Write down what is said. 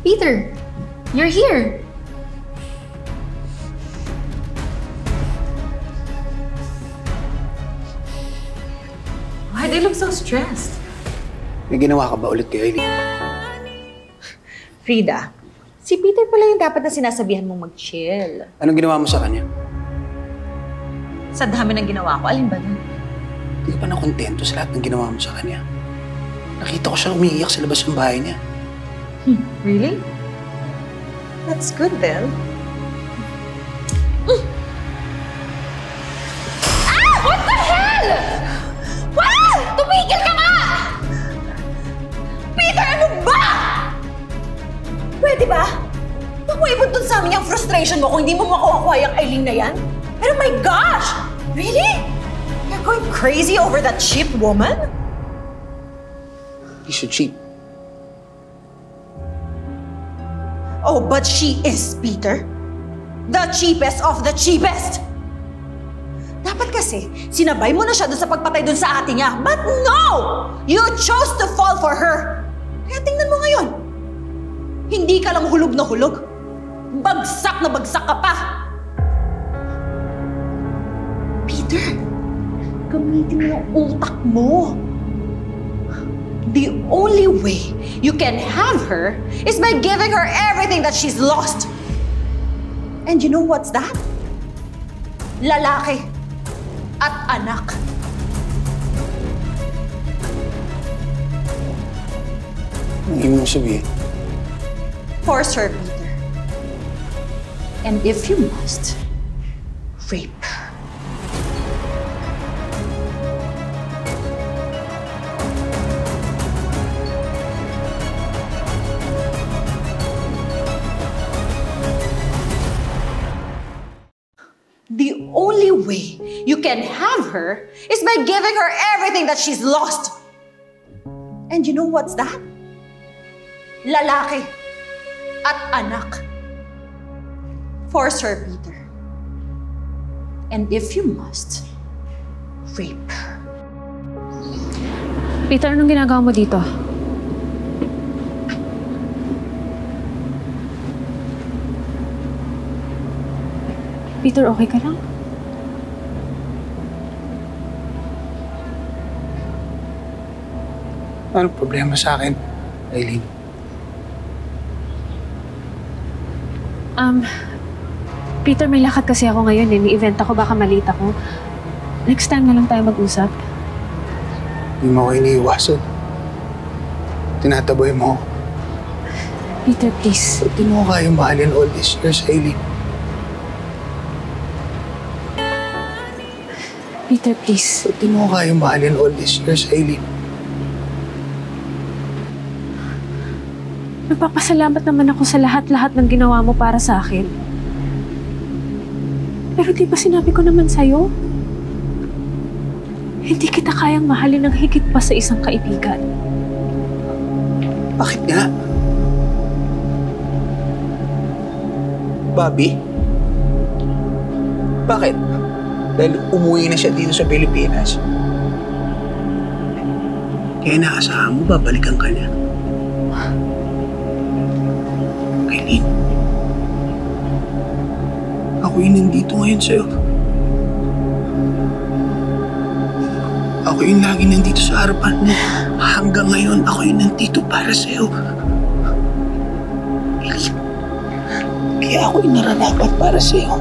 Peter, you're here. Why do you look so stressed? May ginawa ka ba ulit kay Eileen? Frida, si Peter pala yung dapat na sinasabihan mong mag-chill. Anong ginawa mo sa kanya? Sa dami ng ginawa ko, alin ba dun? Hindi ka pa nakontento sa lahat ng ginawa mo sa kanya. Nakita ko siya umiiyak sa labas ng bahay niya. Really? That's good then. Ah! What the hell? Wow! Tumigil ka nga! Peter, ano ba? Pwede ba? Huwag mo ibuntun sa amin yung frustration mo kung hindi mo makuha yung Eileen na yan. Pero my gosh! Really? You're going crazy over that cheap woman? He should cheat. Oh, but she is, Peter. The cheapest of the cheapest! Dapat kasi, sinabay mo na siya dun sa pagpatay dun sa ate niya. But no! You chose to fall for her. Kaya tingnan mo ngayon. Hindi ka lang hulog na hulog. Bagsak na bagsak ka pa. Peter, gamitin mo yung utak mo. The only way you can have her is by giving her everything that she's lost. And you know what's that? Lalaki at anak. Ang ibig mo sabihin? Force her, Peter. And if you must, rape her. Only way you can have her is by giving her everything that she's lost. And you know what's that? Lalaki at anak. Force her, Peter. And if you must, rape her. Peter, anong ginagawa mo dito? Peter, okay ka lang? Anong problema sa akin, Eileen? Um, Peter, may lakad kasi ako ngayon eh. May event ako, baka malita ako. Next time na lang tayo mag-usap. Hindi mo ako iniiwasan. Tinataboy mo. ako. Peter, please. Ba't di mo ko kayang mahalin all these years, Eileen? Peter, please. Ba't di mo ko kayang mahalin all these years, Eileen? Nagpapasalamat naman ako sa lahat-lahat ng ginawa mo para sa akin. Pero di ba sinabi ko naman sa'yo? Hindi kita kayang mahalin ng higit pa sa isang kaibigan. Bakit nga? Bobby? Bakit? Dahil umuwi na siya dito sa Pilipinas. Kaya naasahan mo, babalikan ka niya. Ako yung nandito ngayon sa'yo. Ako yung lagi nandito sa harapan mo. Hanggang ngayon, ako yung nandito para sa'yo. Kaya ako yung nararapat para sa'yo.